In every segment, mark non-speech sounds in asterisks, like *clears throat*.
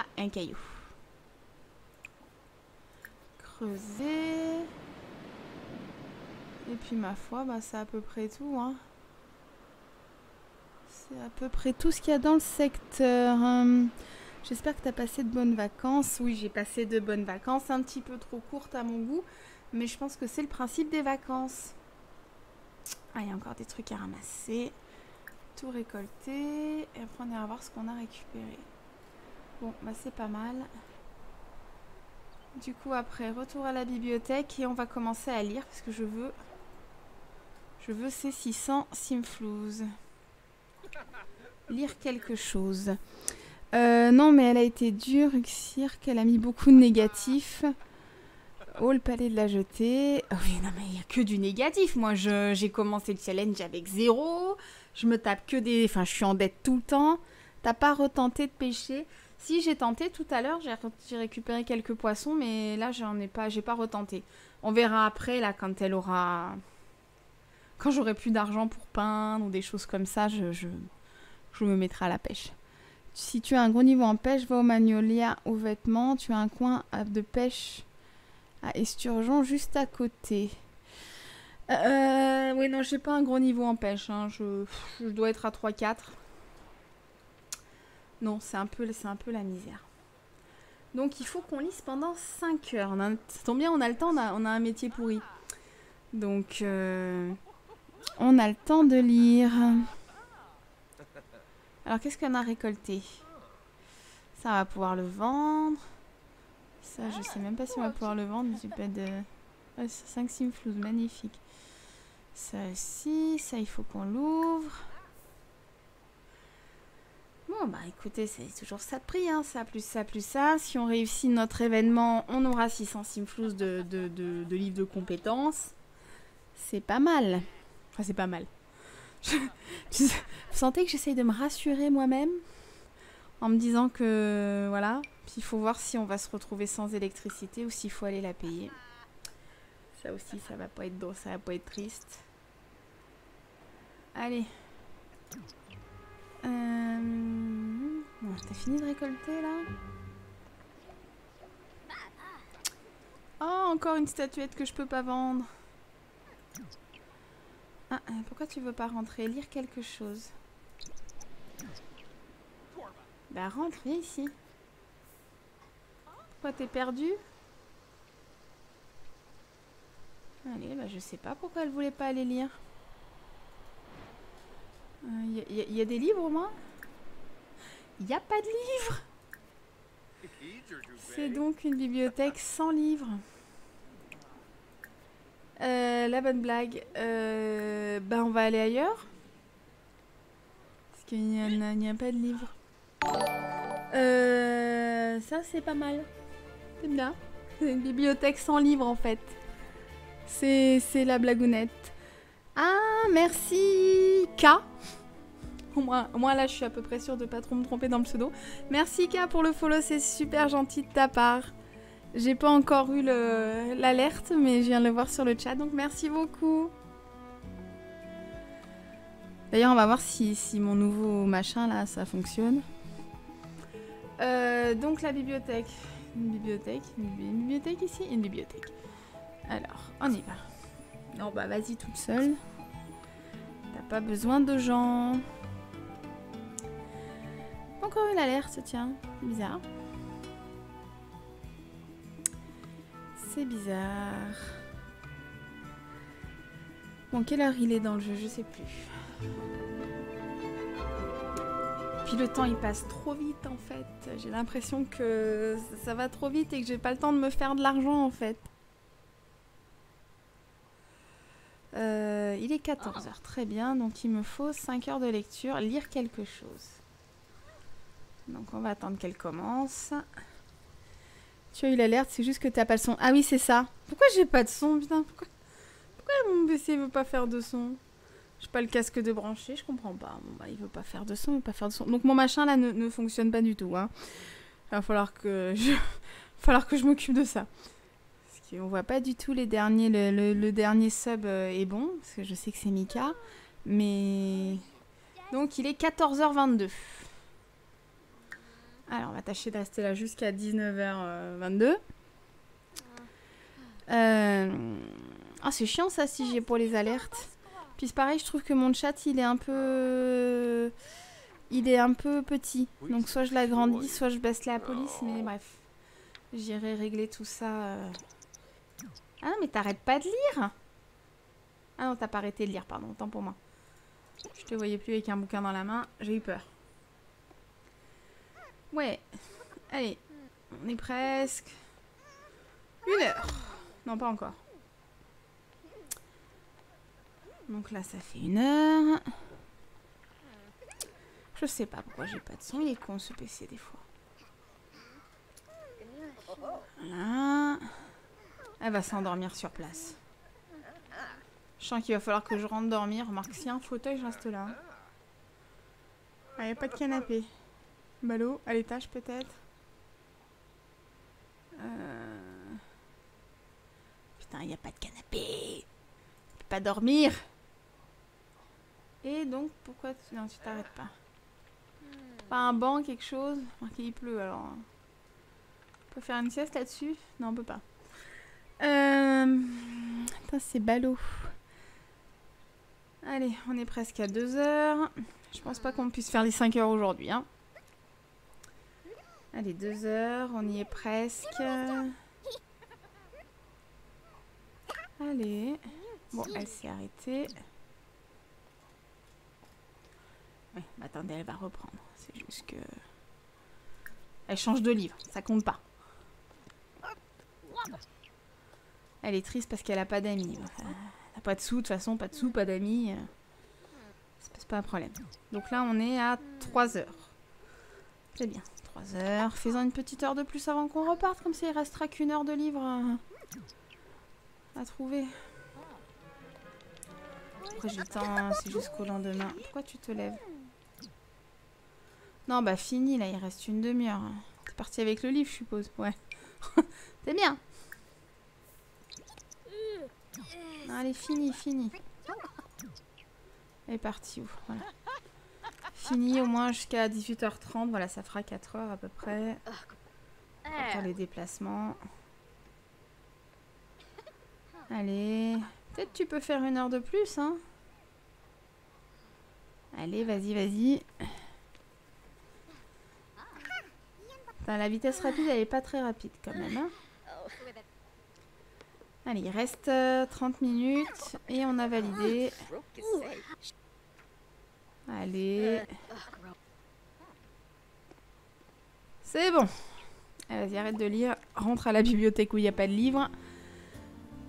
Ah, un caillou. Creuser. Et puis ma foi, bah, c'est à peu près tout. Hein. C'est à peu près tout ce qu'il y a dans le secteur. Hum, J'espère que tu as passé de bonnes vacances. Oui, j'ai passé de bonnes vacances, un petit peu trop courtes à mon goût. Mais je pense que c'est le principe des vacances. Ah, il y a encore des trucs à ramasser. Tout récolter. Et après, on ira voir ce qu'on a récupéré. Bon, bah c'est pas mal. Du coup, après, retour à la bibliothèque et on va commencer à lire parce que je veux... Je veux ces 600 simflouz. Lire quelque chose. Euh, non, mais elle a été dure, Uxir, qu'elle a mis beaucoup de négatifs. Oh, le palais de la jetée. Oh oui, non, mais il n'y a que du négatif. Moi, j'ai commencé le challenge avec zéro. Je me tape que des... Enfin, je suis en dette tout le temps. T'as pas retenté de pêcher? Si, j'ai tenté tout à l'heure. J'ai récupéré quelques poissons, mais là, j'en ai pas... J'ai pas retenté. On verra après, là, quand elle aura... Quand j'aurai plus d'argent pour peindre ou des choses comme ça, je, je, je me mettrai à la pêche. Si tu as un gros niveau en pêche, va au Magnolia aux vêtements. Tu as un coin de pêche à Esturgeon juste à côté. Euh, oui, non, j'ai pas un gros niveau en pêche. hein. Je, je dois être à 3-4. Non, c'est un, peu- un peu la misère. Donc il faut qu'on lise pendant 5 heures. On a- ça tombe bien, on a le temps, on a, un métier pourri. Donc euh, on a le temps de lire. Alors qu'est-ce qu'on a récolté? Ça on va pouvoir le vendre. Ça je sais même pas si on va pouvoir le vendre. De... 5 simflouz, magnifique. Ça aussi, ça il faut qu'on l'ouvre. Bon bah écoutez, c'est toujours ça de prix, hein. ça plus ça plus ça. Si on réussit notre événement, on aura 600 simflouz de, livres de compétences. C'est pas mal. Enfin c'est pas mal. Vous sentez que j'essaye de me rassurer moi-même en me disant que voilà, il faut voir si on va se retrouver sans électricité ou s'il faut aller la payer. Ça aussi, ça va pas être drôle, ça va pas être triste. Allez. Euh... Bon, t'as fini de récolter là Oh, encore une statuette que je peux pas vendre. Ah, euh, pourquoi tu veux pas rentrer? Lire quelque chose. Bah rentre, viens ici. Pourquoi t'es perdu? Allez, bah je sais pas pourquoi elle voulait pas aller lire. Il y, a- y a des livres au moins? Il n'y a pas de livres? C'est donc une bibliothèque sans livres. Euh, la bonne blague. Euh, bah on va aller ailleurs. Parce qu'il n'y a, a pas de livres. Euh, ça c'est pas mal. C'est bien. *laughs* C'est une bibliothèque sans livres en fait. C'est c'est la blagounette. Ah, merci K. Au moins, moins là, je suis à peu près sûre de pas trop me tromper dans le pseudo. Merci K pour le follow, c'est super gentil de ta part. J'ai pas encore eu le- l'alerte, mais je viens de le voir sur le chat, donc merci beaucoup. D'ailleurs, on va voir si, mon nouveau machin là, ça fonctionne. Euh, donc la bibliothèque. Une bibliothèque, une, bi- une bibliothèque ici, une bibliothèque. Alors, on y va. Non, bah vas-y toute seule. Pas besoin de gens. Encore une alerte, tiens. Bizarre. C'est bizarre. Bon, quelle heure il est dans le jeu Je sais plus. Puis le temps il passe trop vite en fait. J'ai l'impression que ça va trop vite et que j'ai pas le temps de me faire de l'argent en fait. Euh, il est 14h, très bien. Donc il me faut 5 heures de lecture, lire quelque chose. Donc on va attendre qu'elle commence. Tu as eu l'alerte, c'est juste que t'as pas le son. Ah oui, c'est ça. Pourquoi j'ai pas de son Putain, pourquoi, pourquoi mon PC veut pas faire de son? J'ai pas le casque de brancher, je comprends pas. Bon, bah, il veut pas faire de son, il veut pas faire de son. Donc mon machin là ne, ne fonctionne pas du tout. Hein. Il va falloir que je, *laughs* va falloir que je m'occupe de ça. Qu'on voit pas du tout les derniers. Le, le- le dernier sub euh, est bon, parce que je sais que c'est Mika. Mais. Donc il est 14h22. Alors, on va tâcher de rester là jusqu'à 19h22. Euh... Ah, c'est chiant ça si j'ai pour les alertes. Puis pareil, je trouve que mon chat, il est un peu... Il est un peu petit. Donc soit je l'agrandis, soit je baisse la police, mais bref. J'irai régler tout ça. euh. Ah non, mais t'arrêtes pas de lire Ah non, t'as pas arrêté de lire, pardon, tant pour moi. Je te voyais plus avec un bouquin dans la main, j'ai eu peur. Ouais. Allez, on est presque... Une heure. Non, pas encore. Donc là, ça fait une heure. Je sais pas pourquoi j'ai pas de son. Il est con ce PC des fois. Voilà. Elle va s'endormir sur place. Je sens qu'il va falloir que je rentre dormir. Remarque, s'il y a un fauteuil, je reste là. Ah, y a pas de canapé. Ballot, à l'étage peut-être. Euh... Putain, il a pas de canapé. Je peux pas dormir. Et donc, pourquoi tu... Non, tu t'arrêtes pas? Pas un banc, quelque chose? Marqué, il pleut, alors... On peut faire une sieste là-dessus? Non, on peut pas. Euh... C'est ballot. Allez, on est presque à 2 heures. Je pense pas qu'on puisse faire les 5 heures aujourd'hui. Hein. Allez, 2 heures, on y est presque. Allez. Bon, elle s'est arrêtée. Ouais, mais attendez, elle va reprendre. C'est juste que... Elle change de livre, ça compte pas. Elle est triste parce qu'elle a pas d'amis. Elle a pas de sous, de toute façon, pas de sous, pas d'amis. euh, C'est pas un problème. Donc là, on est à 3 heures. C'est bien, 3 heures. Faisons une petite heure de plus avant qu'on reparte, comme ça il restera qu'une heure de livre à, à trouver. Après, j'ai le temps, hein, c'est jusqu'au lendemain. Pourquoi tu te lèves? Non, bah fini, là, il reste une demi-heure. T'es parti avec le livre, je suppose. Ouais. *laughs* C'est bien. Allez, fini, fini. Elle est partie où. Fini au moins jusqu'à 18h30. Voilà, ça fera 4 heures à peu près. Pour les déplacements. Allez. Peut-être tu peux faire une heure de plus, hein Allez, vas-y, vas-y. La vitesse rapide, elle est pas très rapide quand même, hein Allez, il reste euh, 30 minutes et on a validé. Allez. C'est bon. Vas-y, arrête de lire. Rentre à la bibliothèque où il n'y a pas de livre.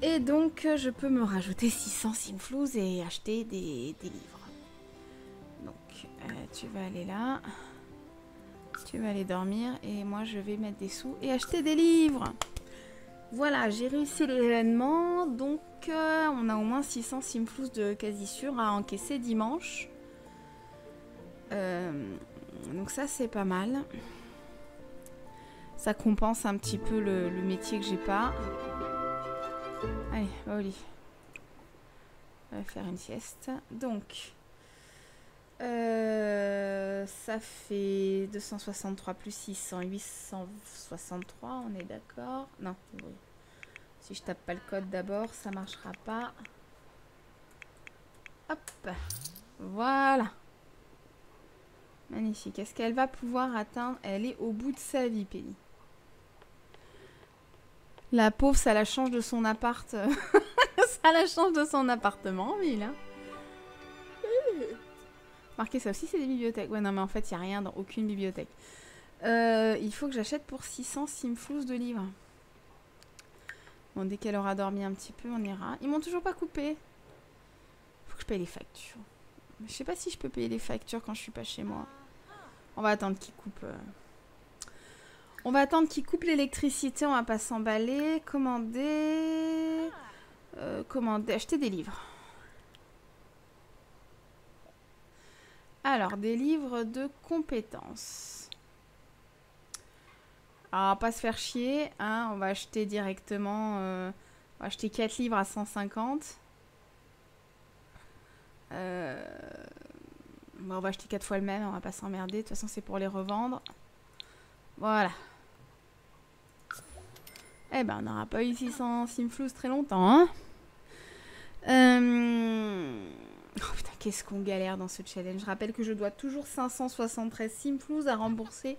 Et donc, euh, je peux me rajouter 600 simflouz et acheter des, des livres. Donc, euh, tu vas aller là. Tu vas aller dormir. Et moi, je vais mettre des sous et acheter des livres. Voilà, j'ai réussi l'événement. Donc, euh, on a au moins 600 simflouz de quasi sûr à encaisser dimanche. Euh, donc ça, c'est pas mal. Ça compense un petit peu le, le métier que j'ai pas. Allez, va au lit. On va faire une sieste. Donc, euh, ça fait 263 plus 600, 863, on est d'accord? Non, oui. Si je tape pas le code d'abord, ça marchera pas. Hop, voilà. Magnifique. Est-ce qu'elle va pouvoir atteindre Elle est au bout de sa vie, Penny? La pauvre, ça la change de son appart. *laughs* ça la change de son appartement en ville. Hein. Marquez ça aussi, c'est des bibliothèques. Ouais, non, mais en fait, il n'y a rien dans aucune bibliothèque. Euh, il faut que j'achète pour 600 simflouz de livres. Bon, dès qu'elle aura dormi un petit peu, on ira. Ils m'ont toujours pas coupé. Faut que je paye les factures. Je sais pas si je peux payer les factures quand je suis pas chez moi. On va attendre qu'ils coupent. euh. On va attendre qu'ils coupent l'électricité. On va pas s'emballer. Commander. Euh, commander. Acheter des livres. Alors, des livres de compétences. Alors, pas se faire chier. Hein, on va acheter directement. euh, on va acheter 4 livres à 150. Euh, bon, on va acheter 4 fois le même. On va pas s'emmerder. De toute façon, c'est pour les revendre. Voilà. Eh ben, on n'aura pas eu 600 Simflouz très longtemps, hein euh... *laughs* Oh putain, qu'est-ce qu'on galère dans ce challenge. Je rappelle que je dois toujours 573 Simflouz à rembourser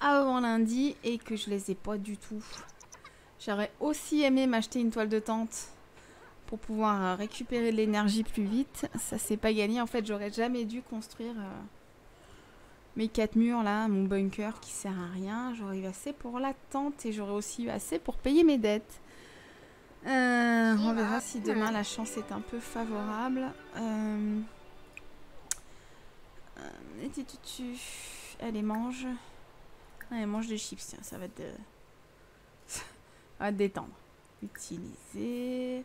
avant lundi et que je les ai pas du tout. J'aurais aussi aimé m'acheter une toile de tente pour pouvoir euh, récupérer de l'énergie plus vite. Ça, c'est pas gagné. En fait, j'aurais jamais dû construire euh, mes quatre murs là, mon bunker qui sert à rien. J'aurais eu assez pour la tente et j'aurais aussi eu assez pour payer mes dettes. Euh, on verra si demain la chance est un peu favorable. Euh... Allez, mange. Allez, mange des chips, tiens, ça va te... ça va te détendre. Utiliser.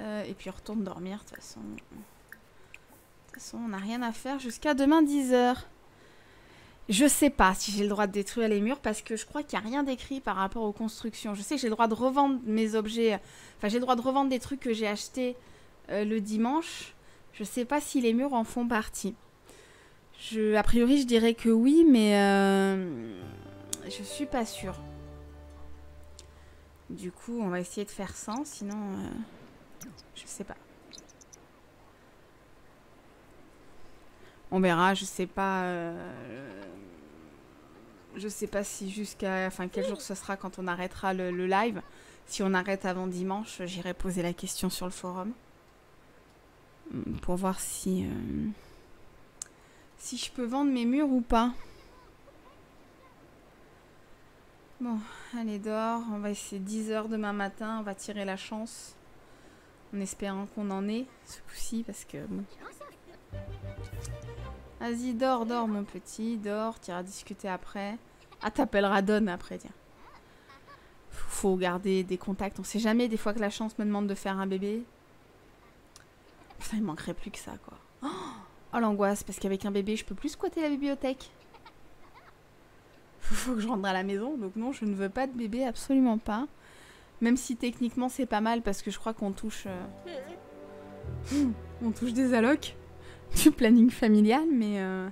Euh, et puis retourne dormir, de toute façon. De toute façon, on n'a rien à faire jusqu'à demain 10h. Je sais pas si j'ai le droit de détruire les murs parce que je crois qu'il n'y a rien d'écrit par rapport aux constructions. Je sais que j'ai le droit de revendre mes objets. Enfin, j'ai le droit de revendre des trucs que j'ai achetés euh, le dimanche. Je sais pas si les murs en font partie. A priori, je dirais que oui, mais euh, je suis pas sûre. Du coup, on va essayer de faire sans, sinon, euh, je sais pas. On verra, je sais pas. Euh, je sais pas si jusqu'à. Enfin, quel jour ce sera quand on arrêtera le, live. Si on arrête avant dimanche, j'irai poser la question sur le forum. Hmm, Pour voir si. euh, si je peux vendre mes murs ou pas. Bon, allez, dehors. On va essayer 10h demain matin. On va tirer la chance. En espérant qu'on en ait ce coup-ci. Parce que. Vas-y, dors, dors, mon petit. Dors. Tu iras discuter après. Ah, t'appelleras Don après, tiens. Faut garder des contacts. On sait jamais, des fois que la chance me demande de faire un bébé. Putain, il manquerait plus que ça, quoi. Oh l'angoisse, parce qu'avec un bébé, je peux plus squatter la bibliothèque. Faut que je rentre à la maison, donc non, je ne veux pas de bébé, absolument pas. Même si techniquement c'est pas mal, parce que je crois qu'on touche... euh, On touche des allocs *laughs* du planning familial, mais... euh,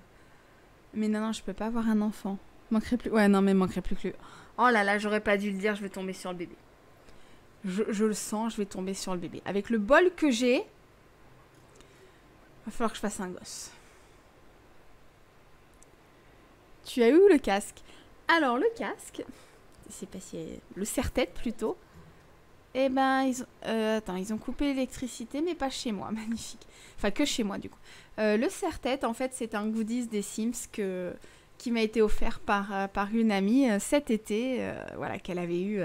Mais non, non, je peux pas avoir un enfant. Manquerait plus... Ouais, non, mais manquerait plus que... Oh là là, j'aurais pas dû le dire, je vais tomber sur le bébé. Je, le sens, je vais tomber sur le bébé. Avec le bol que j'ai, Va falloir que je fasse un gosse. Tu as eu le casque Alors, le casque, c'est pas si... Le serre-tête, plutôt. Eh ben, ils ont... euh, ils ont coupé l'électricité, mais pas chez moi. *laughs* Magnifique. Enfin, que chez moi, du coup. Euh, le serre-tête, en fait, c'est un goodies des Sims que... qui m'a été offert par, euh, par une amie euh, cet été. voilà, qu'elle avait eu...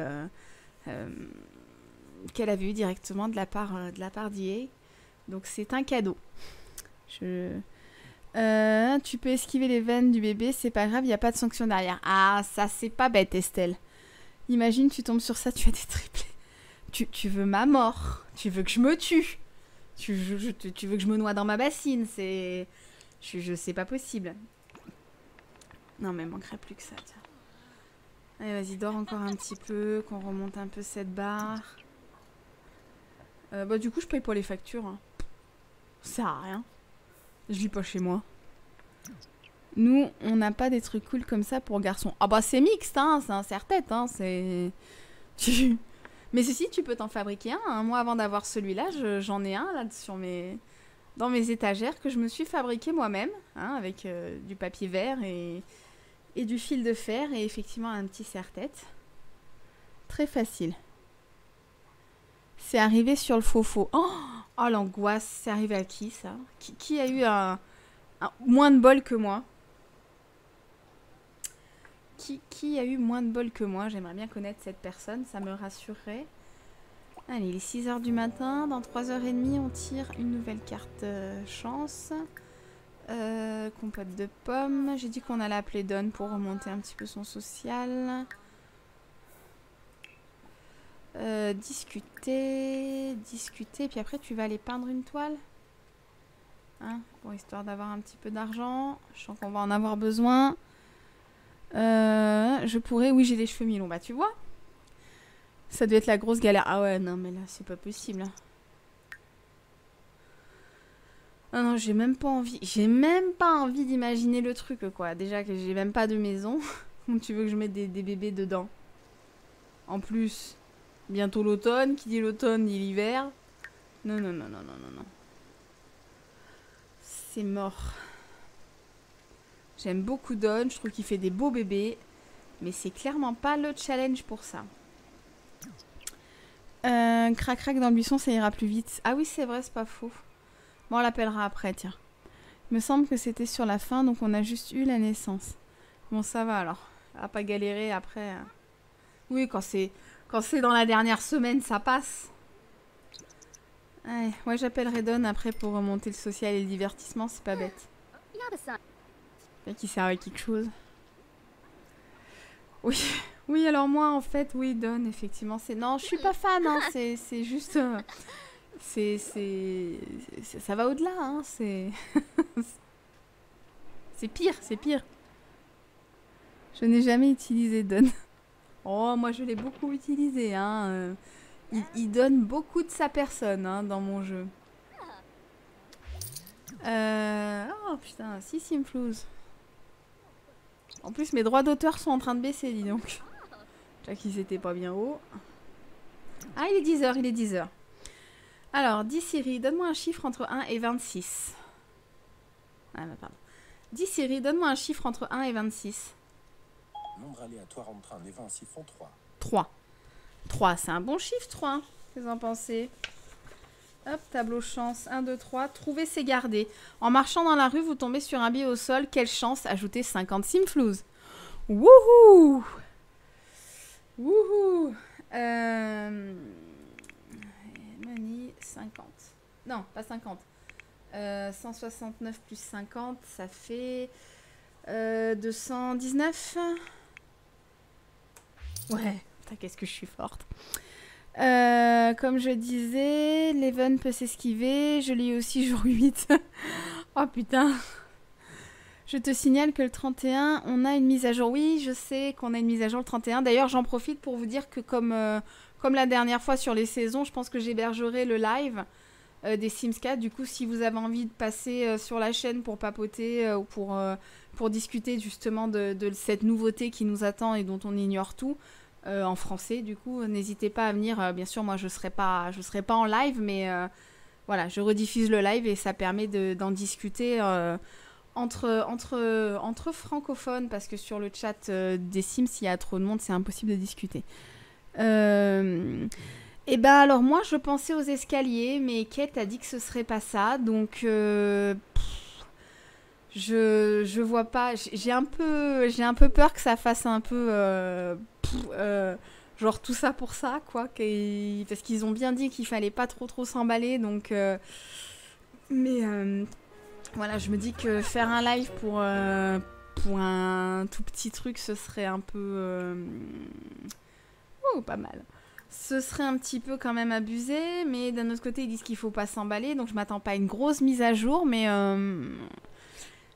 avait eu directement de la part, de d'EA. Donc, c'est un cadeau. Je... Tu peux esquiver les veines du bébé, c'est pas grave, il n'y a pas de sanction derrière. Ah, ça c'est pas bête, Estelle. Imagine, tu tombes sur ça, tu as des triplés. Tu, tu veux ma mort. Tu veux que je me tue. Tu, je- veux que je me noie dans ma bassine. C'est. Je, c'est pas possible. Non, mais il manquerait plus que ça, tiens. Allez, vas-y, dors encore un petit peu, qu'on remonte un peu cette barre. Euh, bah, du coup, je paye pas les factures. hein. Ça sert à rien. Je vis pas chez moi. Nous, on n'a pas des trucs cool comme ça pour garçons. Ah bah c'est mixte, hein, c'est un serre-tête, hein, c'est... Mais ceci, tu peux t'en fabriquer un. hein. Moi, avant d'avoir celui-là, je- j'en ai un là sur dans mes étagères que je me suis fabriqué moi-même, hein, avec euh, du papier vert et... du fil de fer et effectivement un petit serre-tête. Très facile. C'est arrivé sur le faux-faux. Oh Oh l'angoisse, c'est arrivé à qui ça? Qui, a eu un, un- moins de bol que moi? Qui, a eu moins de bol que moi? J'aimerais bien connaître cette personne, ça me rassurerait. Allez, il est 6h du matin, dans 3h30 on tire une nouvelle carte euh, chance. Euh, compote de pommes. J'ai dit qu'on allait appeler Don pour remonter un petit peu son social. Euh, discuter, discuter, puis après tu vas aller peindre une toile. Hein, pour histoire d'avoir un petit peu d'argent. Je sens qu'on va en avoir besoin. Euh, je pourrais, oui, j'ai les cheveux mi-longs, bah tu vois. Ça doit être la grosse galère. Ah ouais, non, mais là, c'est pas possible. Ah non, j'ai même pas envie. J'ai même pas envie d'imaginer le truc, quoi. Déjà que j'ai même pas de maison. *laughs* Comment tu veux que je mette des, des bébés dedans En plus, bientôt l'automne. Qui dit l'automne dit l'hiver. Non, non, non, non, non, non, non. C'est mort. J'aime beaucoup Don. Je trouve qu'il fait des beaux bébés. Mais c'est clairement pas le challenge pour ça. Euh, crac crac dans le buisson, ça ira plus vite. Ah oui, c'est vrai, c'est pas faux. Bon, on l'appellera après, tiens. Il me semble que c'était sur la fin, donc on a juste eu la naissance. Bon, ça va alors. À pas galérer après. Hein. Oui, quand c'est quand c'est dans la dernière semaine, ça passe. Ouais, ouais j'appellerai Don après pour remonter le social et le divertissement, c'est pas bête. Qui sert à quelque chose. Oui, *laughs* oui, alors moi, en fait, oui, Don, effectivement, c'est... Non, je suis pas fan, hein, *laughs* c'est juste... Euh, c'est... Ça va au-delà, hein, c'est... *laughs* c'est pire, c'est pire. Je n'ai jamais utilisé Don. Oh, moi, je l'ai beaucoup utilisé, hein. Euh, il, donne beaucoup de sa personne, hein, dans mon jeu. Euh... Oh, putain, si Simflouz. En plus, mes droits d'auteur sont en train de baisser, dis donc. Déjà qu'ils étaient pas bien haut. Ah, il est 10h, il est 10h. Alors, dis Siri, donne-moi un chiffre entre 1 et 26. Ah, bah, pardon. Dis Siri, donne-moi un chiffre entre 1 et 26. Nombre aléatoire entre 1 et 26 font 3. 3. 3, c'est un bon chiffre, 3. Qu'est-ce que vous en pensez? Hop, tableau chance, 1, 2, 3. Trouver, c'est garder. En marchant dans la rue, vous tombez sur un billet au sol. Quelle chance Ajoutez 50 simflouz. Wouhou Wouhou euh... Money, 50. Non, pas 50. Euh, 169 plus 50, ça fait euh, 219. Ouais, qu'est-ce que je suis forte. Euh, comme je disais, Leven peut s'esquiver. Je lis aussi jour *laughs* 8. oh putain. Je te signale que le 31, on a une mise à jour. Oui, je sais qu'on a une mise à jour le 31. D'ailleurs, j'en profite pour vous dire que comme, euh, comme la dernière fois sur les saisons, je pense que j'hébergerai le live euh, des Sims 4. Du coup, si vous avez envie de passer sur la chaîne pour papoter ou pour, pour discuter justement de, de, cette nouveauté qui nous attend et dont on ignore tout, euh, en français. Du coup, n'hésitez pas à venir. Euh, bien sûr, moi, je serai pas, serai pas en live, mais euh, voilà, je rediffuse le live et ça permet d'en discuter entre, entre, francophones parce que sur le chat des Sims, s'il y a trop de monde, c'est impossible de discuter. Et eh ben alors moi je pensais aux escaliers, mais Kate a dit que ce serait pas ça, donc je je vois pas. J'ai un peu un peu peur que ça fasse un peu euh, genre tout ça pour ça, quoi. Parce qu'ils ont bien dit qu'il fallait pas trop trop s'emballer, donc. Euh, mais euh, voilà, je me dis que faire un live pour, pour un tout petit truc, ce serait un peu. Oh, pas mal. Ce serait un petit peu quand même abusé, mais d'un autre côté, ils disent qu'il faut pas s'emballer, donc je m'attends pas à une grosse mise à jour, mais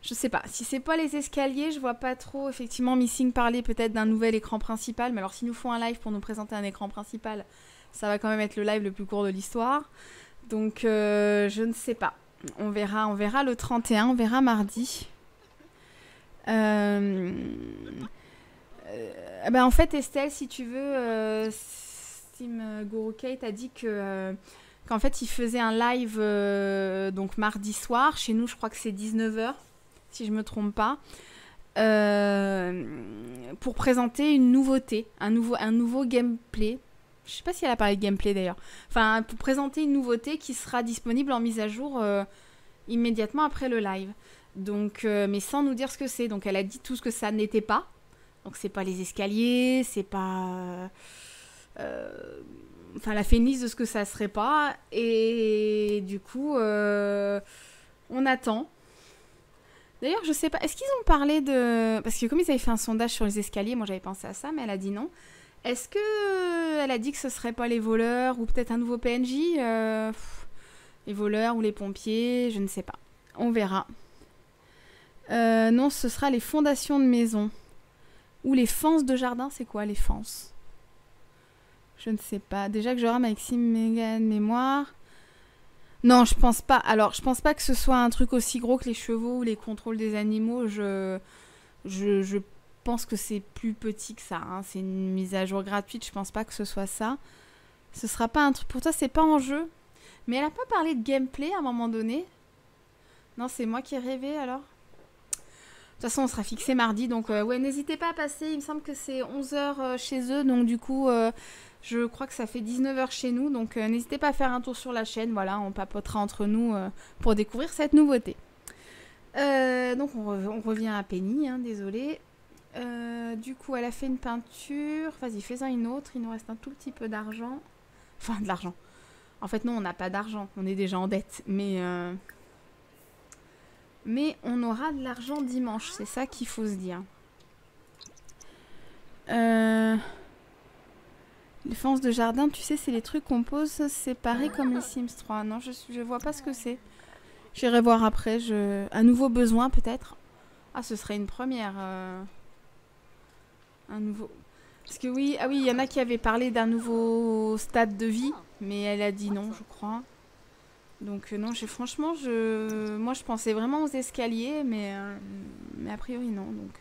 je sais pas. Si c'est pas les escaliers, je vois pas trop. Effectivement, Missing parler peut-être d'un nouvel écran principal. Mais alors, s'ils nous font un live pour nous présenter un écran principal, ça va quand même être le live le plus court de l'histoire. Donc, euh, je ne sais pas. On verra, on verra le 31, on verra mardi. Euh, euh, ben en fait, Estelle, si tu veux, Steam Guru Kate a dit que qu'en fait, il faisait un live donc mardi soir. Chez nous, je crois que c'est 19h si je me trompe pas, euh, pour présenter une nouveauté, un nouveau, un nouveau gameplay. Je sais pas si elle a parlé de gameplay d'ailleurs. Enfin, pour présenter une nouveauté qui sera disponible en mise à jour euh, immédiatement après le live. Donc, euh, mais sans nous dire ce que c'est. Donc, elle a dit tout ce que ça n'était pas. Donc, c'est pas les escaliers, c'est pas. Enfin, elle a de ce que ça serait pas. Et du coup, on attend. D'ailleurs, je sais pas, est-ce qu'ils ont parlé de. Parce que comme ils avaient fait un sondage sur les escaliers, moi j'avais pensé à ça, mais elle a dit non. Est-ce que elle a dit que ce serait pas les voleurs ou peut-être un nouveau PNJ euh, Les voleurs ou les pompiers, je ne sais pas. On verra. Euh, non, ce sera les fondations de maison. Ou les fences de jardin, c'est quoi les fences? Je ne sais pas. Déjà que je rame avec 6 méga de mémoire. Non, je pense pas. Alors, je pense pas que ce soit un truc aussi gros que les chevaux ou les contrôles des animaux. Je, je, pense que c'est plus petit que ça. hein. C'est une mise à jour gratuite. Je pense pas que ce soit ça. Ce sera pas un truc. Pour toi, c'est pas en jeu. Mais elle a pas parlé de gameplay à un moment donné. Non, c'est moi qui ai rêvé alors. De toute façon, on sera fixé mardi. Donc, euh, ouais, n'hésitez pas à passer. Il me semble que c'est 11h chez eux. Donc, du coup, euh, je crois que ça fait 19h chez nous. Donc, euh, n'hésitez pas à faire un tour sur la chaîne. Voilà, on papotera entre nous euh, pour découvrir cette nouveauté. Euh, donc, on, re- on revient à Penny. Hein, désolé. Du coup, elle a fait une peinture. Vas-y, fais-en une autre. Il nous reste un tout petit peu d'argent. Enfin, de l'argent. En fait, non, on n'a pas d'argent. On est déjà en dette. Mais. mais on aura de l'argent dimanche, c'est ça qu'il faut se dire. Euh... Les fences de jardin, tu sais, c'est les trucs qu'on pose séparés comme les Sims 3. Non, je, je vois pas ce que c'est. J'irai voir après. Je... Un nouveau besoin peut-être Ah, ce serait une première. euh, Un nouveau... Parce que oui, ah oui, il y en a qui avaient parlé d'un nouveau stade de vie, mais elle a dit non, je crois. Donc euh, non, franchement, je, moi je pensais vraiment aux escaliers, mais euh, mais a priori non. Donc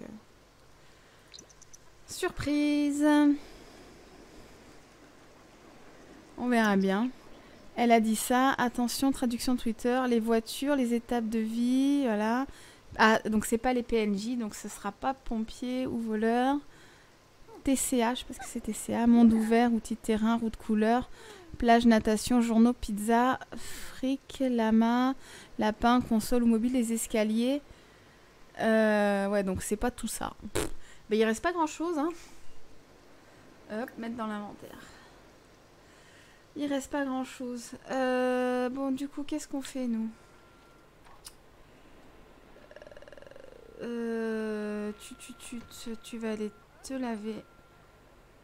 surprise. On verra bien. Elle a dit ça. Attention, traduction Twitter. Les voitures, les étapes de vie, voilà. Ah, donc c'est pas les PNJ, donc ce sera pas pompier ou voleur. TCA, je sais pas ce que c'est TCA. Monde ouvert, outil de terrain, route couleur. Plage, natation, journaux, pizza, fric, lama, lapin, console ou mobile, les escaliers. Euh, ouais, donc c'est pas tout ça. Pff, ben, il reste pas grand chose. Hein. Hop, mettre dans l'inventaire. Il reste pas grand chose. Euh, bon, du coup, qu'est-ce qu'on fait nous? Euh, tu, tu, tu, tu, tu vas aller te laver.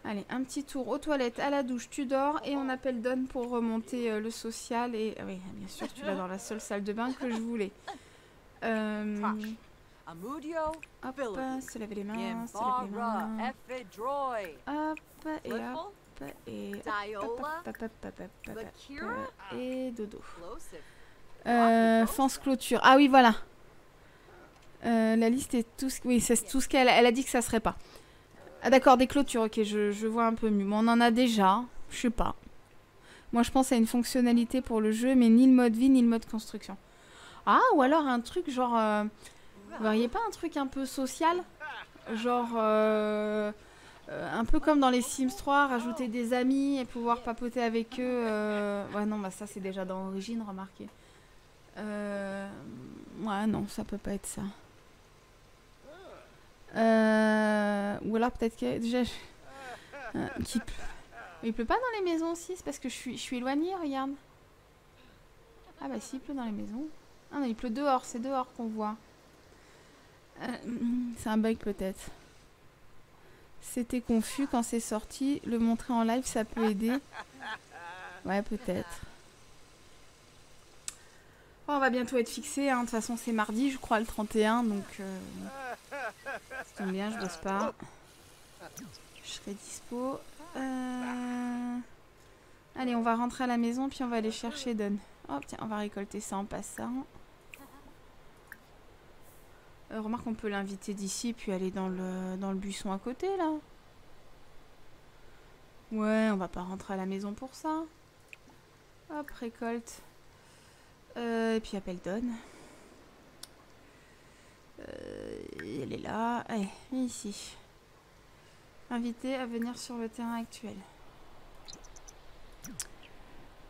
Allez, un petit tour aux toilettes, à la douche, tu dors et on appelle Don pour remonter euh, le social. Et ah oui, bien sûr, tu vas dans la seule salle de bain que je voulais. Euh, hop, se laver les mains, se laver les Yambara, mains. Ephedroy, Hop, et hop, et et dodo. Euh, fence clôture. Ah oui, voilà. Euh, la liste est tout ce, oui, c'est tout ce qu'elle elle a dit que ça serait pas. Ah d'accord, des clôtures, ok, je, je vois un peu mieux. Mais on en a déjà, je sais pas. Moi, je pense à une fonctionnalité pour le jeu, mais ni le mode vie, ni le mode construction. Ah, ou alors un truc genre... Euh, vous voyez pas un truc un peu social? Genre... euh, un peu comme dans les Sims 3, rajouter des amis et pouvoir papoter avec eux. euh, Ouais, non, bah ça c'est déjà dans Origine, remarquez. Euh, Ouais, non, ça peut pas être ça. Euh, Ou alors peut-être que déjà. Euh, qu'il pleut. Il pleut pas dans les maisons aussi, c'est parce que je suis, éloignée, regarde. Ah bah si, il pleut dans les maisons. Ah non, il pleut dehors, c'est dehors qu'on voit. Euh, c'est un bug peut-être. C'était confus quand c'est sorti. Le montrer en live, ça peut aider. Ouais, peut-être. Oh, on va bientôt être fixé. hein. De toute façon, c'est mardi, je crois, le 31. Donc, euh... ça tombe bien, je bosse pas. Je serai dispo. Euh, Allez, on va rentrer à la maison, puis on va aller chercher Don. Oh, tiens, on va récolter ça en passant. Euh, remarque, on peut l'inviter d'ici, puis aller dans le, buisson à côté, là. Ouais, on va pas rentrer à la maison pour ça. Hop, récolte. Euh, et puis appelle Don. Euh, elle est là. Allez, ici. Invité à venir sur le terrain actuel.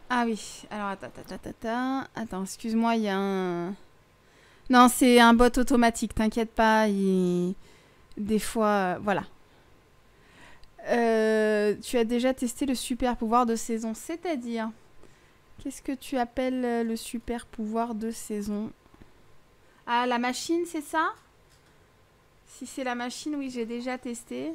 Ah oui, alors attends, attends, attends, attends. Attends, excuse-moi, il y a un... Non, c'est un bot automatique, t'inquiète pas. Des fois, euh, voilà. Euh, tu as déjà testé le super pouvoir de saison, c'est-à-dire Qu'est-ce que tu appelles euh, le super pouvoir de saison? Ah, la machine, c'est ça? Si c'est la machine, oui, j'ai déjà testé.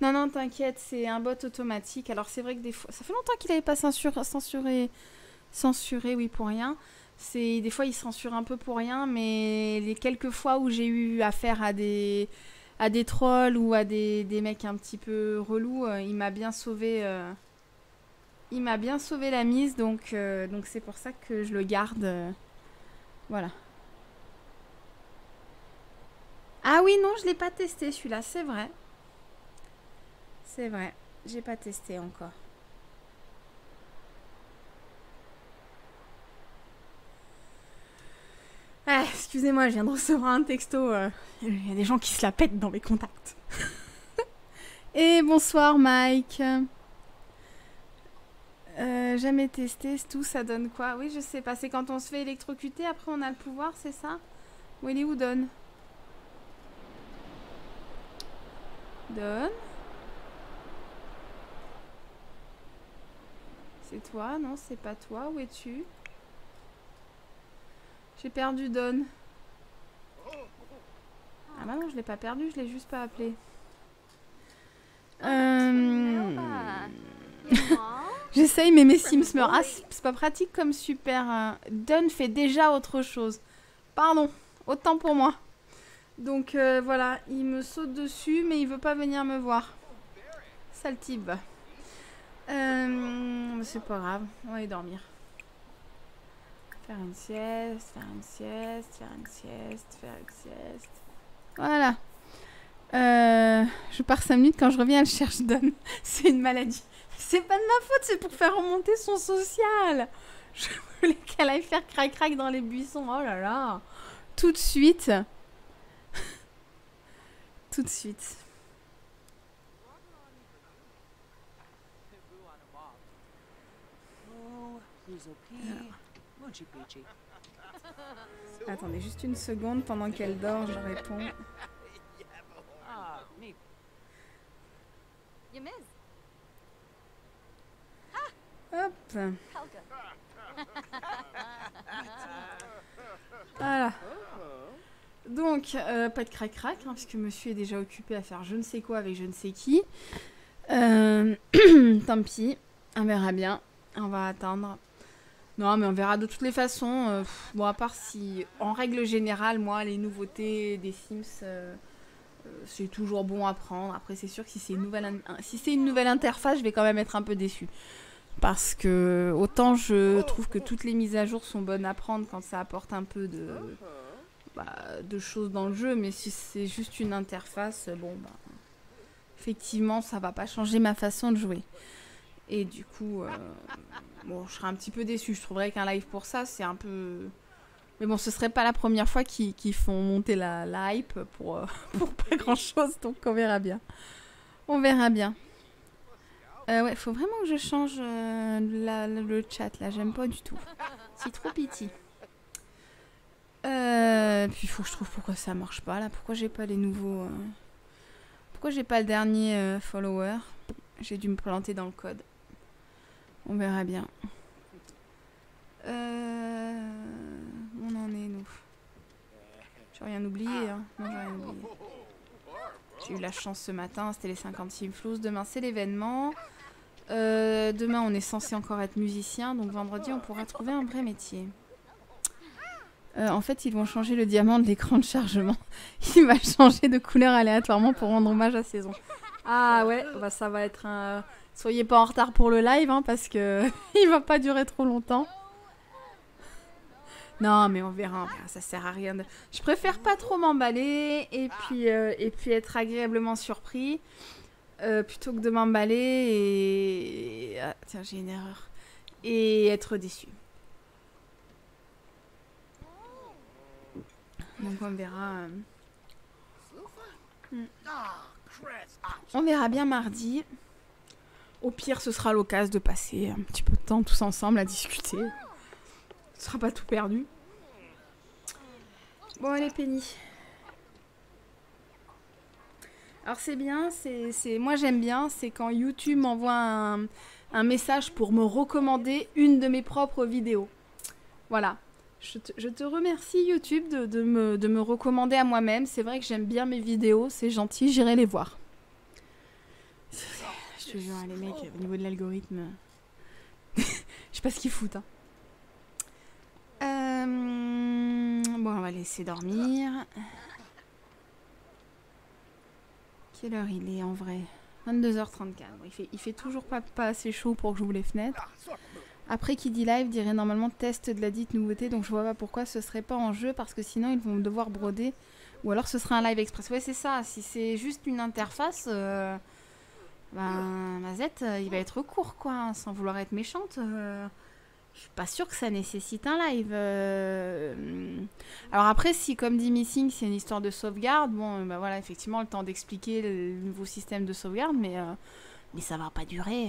Non, non, t'inquiète, c'est un bot automatique. Alors, c'est vrai que des fois... Ça fait longtemps qu'il n'avait pas censur- censuré... Censuré, oui, pour rien. C'est Des fois, il censure un peu pour rien, mais les quelques fois où j'ai eu affaire à des trolls ou à des, des mecs un petit peu relous, euh, il m'a bien sauvé. euh, il m'a bien sauvé la mise, donc euh, donc c'est pour ça que je le garde. voilà. Ah oui, non, je l'ai pas testé celui-là, c'est vrai. C'est vrai, j'ai pas testé encore. Ah, excusez-moi, je viens de recevoir un texto. euh, Il y a des gens qui se la pètent dans mes contacts. *laughs* Et bonsoir Mike. Euh, jamais testé, tout ça donne quoi? Oui, je sais pas. C'est quand on se fait électrocuter, après on a le pouvoir, c'est ça? Willy ou Don Don C'est toi Non, c'est pas toi. Où es-tu? J'ai perdu Don. Ah bah non, je l'ai pas perdu, je l'ai juste pas appelé. Euh... *laughs* J'essaye, mais mes Sims meurent. Ah, c'est pas pratique comme super. euh, Don fait déjà autre chose. Pardon, autant pour moi. Donc euh, voilà, il me saute dessus, mais il veut pas venir me voir. Sale type. Euh, c'est pas grave, on va aller dormir. Faire une sieste, faire une sieste, faire une sieste, faire une sieste. Voilà. Euh, je pars 5 minutes quand je reviens, elle cherche Don. *laughs* C'est une maladie. C'est pas de ma faute, c'est pour faire remonter son social. *laughs* Je voulais qu'elle aille faire crac-crac dans les buissons. Oh là là. Tout de suite. *laughs* Tout de suite. Attendez juste une seconde pendant qu'elle dort, je réponds. Hop. Voilà. Donc, euh, pas de crac-crac, hein, puisque monsieur est déjà occupé à faire je ne sais quoi avec je ne sais qui. Euh, *clears throat* tant pis, on verra bien. On va attendre. Non, mais on verra de toutes les façons. euh, bon, à part si, en règle générale, moi, les nouveautés des Sims, euh, euh, c'est toujours bon à prendre. Après, c'est sûr que si c'est une nouvelle, interface, je vais quand même être un peu déçue. Parce que autant je trouve que toutes les mises à jour sont bonnes à prendre quand ça apporte un peu de, bah, de choses dans le jeu, mais si c'est juste une interface, bon, bah, effectivement, ça va pas changer ma façon de jouer. Et du coup, bon, je serais un petit peu déçue. Je trouverais qu'un live pour ça, c'est un peu. Mais bon, ce serait pas la première fois qu'ils font monter la, la hype pour, euh, *laughs* pour pas *laughs* grand chose, donc on verra bien. On verra bien. Euh, ouais, faut vraiment que je change euh, la- la- le chat là, j'aime pas du tout. C'est trop pitié. Euh, puis il faut que je trouve pourquoi ça marche pas là, pourquoi j'ai pas les nouveaux. Pourquoi j'ai pas le dernier follower? J'ai dû me planter dans le code. On verra bien. Euh... On en est nous. J'ai rien oublié, hein. J'ai rien oublié. J'ai eu la chance ce matin, c'était les 56 flous. Demain, c'est l'événement. Euh, demain, on est censé encore être musicien, donc vendredi, on pourra trouver un vrai métier. Euh, en fait, ils vont changer le diamant de l'écran de chargement. *laughs* Il va changer de couleur aléatoirement pour rendre hommage à Saison. Ah ouais, bah ça va être un... Soyez pas en retard pour le live, hein, parce que *laughs* il va pas durer trop longtemps. Non, mais on verra, verra, ça sert à rien. Je préfère pas trop m'emballer et puis euh, être agréablement surpris euh, plutôt que de m'emballer et ah, tiens j'ai une erreur et être déçu. Donc on verra. euh, hmm. On verra bien mardi. Au pire, ce sera l'occasion de passer un petit peu de temps tous ensemble à discuter. Ce sera pas tout perdu. Bon, allez, Penny. Alors, c'est bien, c'est, moi j'aime bien, c'est quand YouTube m'envoie un, un message pour me recommander une de mes propres vidéos. Voilà. Je te, je te remercie, YouTube, de, de me, de me recommander à moi-même. C'est vrai que j'aime bien mes vidéos, c'est gentil, j'irai les voir. Te jure, les mecs, au niveau de l'algorithme. *laughs* Je sais pas ce qu'ils foutent. hein. Euh, Bon, on va laisser dormir. Quelle heure il est en vrai? 22h34. Bon, il, fait, il fait toujours pas, pas assez chaud pour que j'ouvre les fenêtres. Après, qui dit live dirait normalement test de la dite nouveauté, donc je vois pas pourquoi ce serait pas en jeu, parce que sinon ils vont devoir broder Ou alors ce sera un live express. Ouais, c'est ça. Si c'est juste une interface, euh, ben, Mazette, euh, il va être court, quoi, hein, sans vouloir être méchante. euh, je suis pas sûre que ça nécessite un live. euh. Alors après, si, comme dit Missing, c'est une histoire de sauvegarde, bon, euh, bah voilà, effectivement, le temps d'expliquer le nouveau système de sauvegarde, mais, euh, mais ça va pas durer.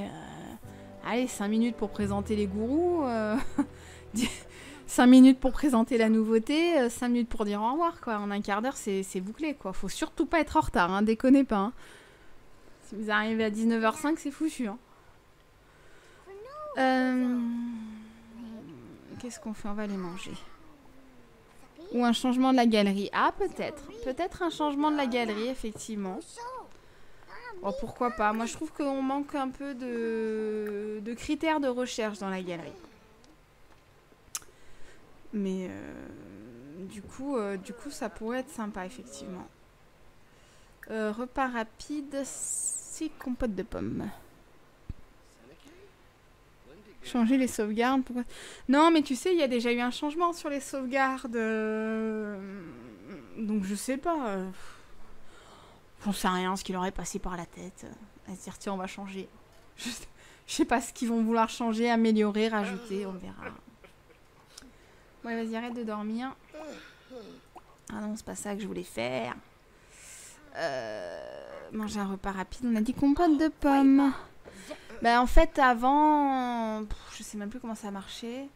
Allez, 5 minutes pour présenter les gourous. *laughs* 5 minutes pour présenter la nouveauté, 5 minutes pour dire au revoir, quoi. En un quart d'heure, c'est c'est bouclé, quoi. Faut surtout pas être en retard, hein, déconnez pas. hein. Vous arrivez à 19h05, c'est foutu, hein. Euh, Qu'est-ce qu'on fait? On va aller manger. Ou un changement de la galerie. Ah, peut-être. Peut-être un changement de la galerie, effectivement. Oh, pourquoi pas? Moi, je trouve qu'on manque un peu de... de critères de recherche dans la galerie. Mais euh, du, coup, euh, du coup, ça pourrait être sympa, effectivement. Euh, repas rapide, compote de pommes. Changer les sauvegardes pourquoi... Non, mais tu sais, il y a déjà eu un changement sur les sauvegardes. euh, Donc, je sais pas. euh, J'en sais rien, ce qui leur est passé par la tête. euh, À tiens, on va changer. *laughs* Je sais pas ce qu'ils vont vouloir changer, améliorer, rajouter, on verra. Ouais, vas-y, arrête de dormir. Ah non, c'est pas ça que je voulais faire. Euh, manger un repas rapide, on a dit compote de pommes. Bah, en fait, avant, je sais même plus comment ça marchait.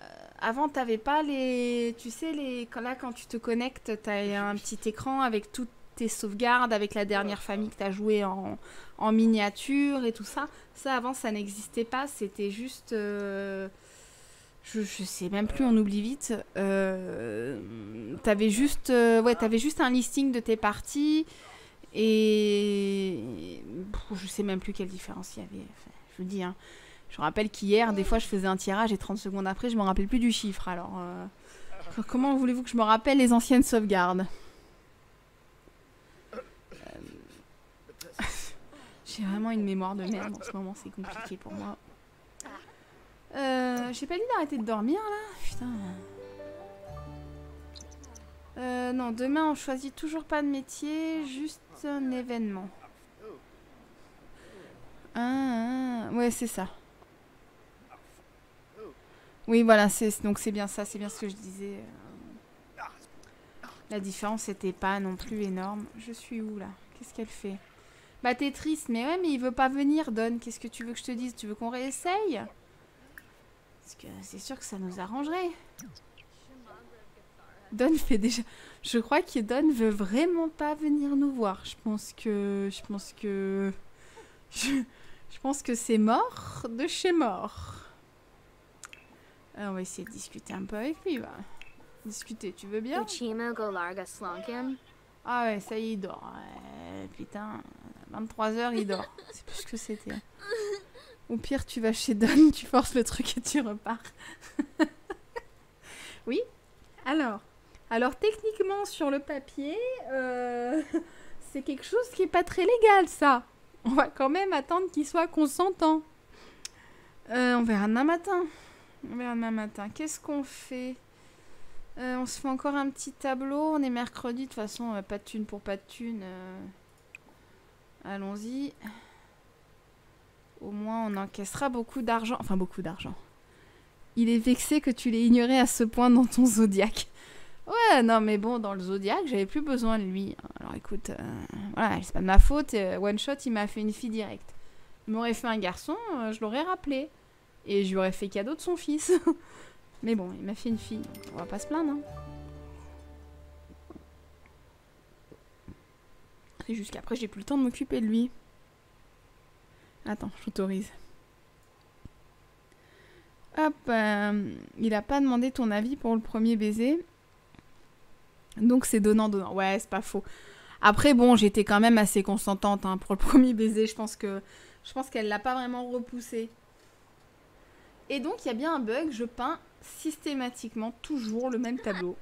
Euh, avant, t'avais pas les. Tu sais, les... là, quand tu te connectes, t'as un petit écran avec toutes tes sauvegardes, avec la dernière famille que t'as joué en... en miniature et tout ça. Ça, avant, ça n'existait pas. C'était juste. euh, Je, je sais même plus, on oublie vite. Euh, t'avais juste, euh, ouais, t'avais juste un listing de tes parties et je sais même plus quelle différence il y avait. Je vous dis, hein, je me rappelle qu'hier, des fois, je faisais un tirage et 30 secondes après, je me rappelle plus du chiffre. Alors, euh, comment voulez-vous que je me rappelle les anciennes sauvegardes? *laughs* J'ai vraiment une mémoire de merde en ce moment, c'est compliqué pour moi. Euh, J'ai pas dit d'arrêter de dormir là Putain. Euh, non, demain on choisit toujours pas de métier, juste un événement. Ah, ah, ouais, c'est ça. Oui, voilà, donc c'est bien ça, c'est bien ce que je disais. La différence n'était pas non plus énorme. Je suis où là? Qu'est-ce qu'elle fait? Bah t'es triste, mais ouais, mais il veut pas venir, Don. Qu'est-ce que tu veux que je te dise? Tu veux qu'on réessaye? Parce que c'est sûr que ça nous arrangerait. Don fait déjà. Je crois que Don veut vraiment pas venir nous voir. Je pense que. Je pense que. Je, je pense que c'est mort de chez mort. Alors, on va essayer de discuter un peu avec lui, va. Discuter, tu veux bien? Ah ouais, ça y est, il dort. Ouais, putain, 23h, il dort. C'est plus ce que c'était. Au pire, tu vas chez Don, tu forces le truc et tu repars. *laughs* oui? Alors, alors techniquement, sur le papier, euh, *laughs* c'est quelque chose qui est pas très légal, ça. On va quand même attendre qu'il soit consentant. Euh, on verra demain matin. On verra demain matin. Qu'est-ce qu'on fait? Euh, on se fait encore un petit tableau. On est mercredi, de toute façon, pas de thune pour pas de thune. Allons-y. Au moins, on encaissera beaucoup d'argent. Enfin, beaucoup d'argent. Il est vexé que tu l'aies ignoré à ce point dans ton zodiaque. Ouais, non, mais bon, dans le zodiaque, j'avais plus besoin de lui. Alors écoute, euh, voilà, c'est pas de ma faute. euh, one shot, il m'a fait une fille directe. Il m'aurait fait un garçon, euh, je l'aurais rappelé. Et je lui aurais fait cadeau de son fils. *laughs* Mais bon, il m'a fait une fille, on va pas se plaindre. Hein. C'est juste qu'après, j'ai plus le temps de m'occuper de lui. Attends, j'autorise. Hop, euh, il a pas demandé ton avis pour le premier baiser. Donc c'est donnant-donnant. Ouais, c'est pas faux. Après, bon, j'étais quand même assez consentante hein, pour le *laughs* premier baiser. Je pense que je pense qu'elle l'a pas vraiment repoussé. Et donc, il y a bien un bug. Je peins systématiquement toujours le même tableau.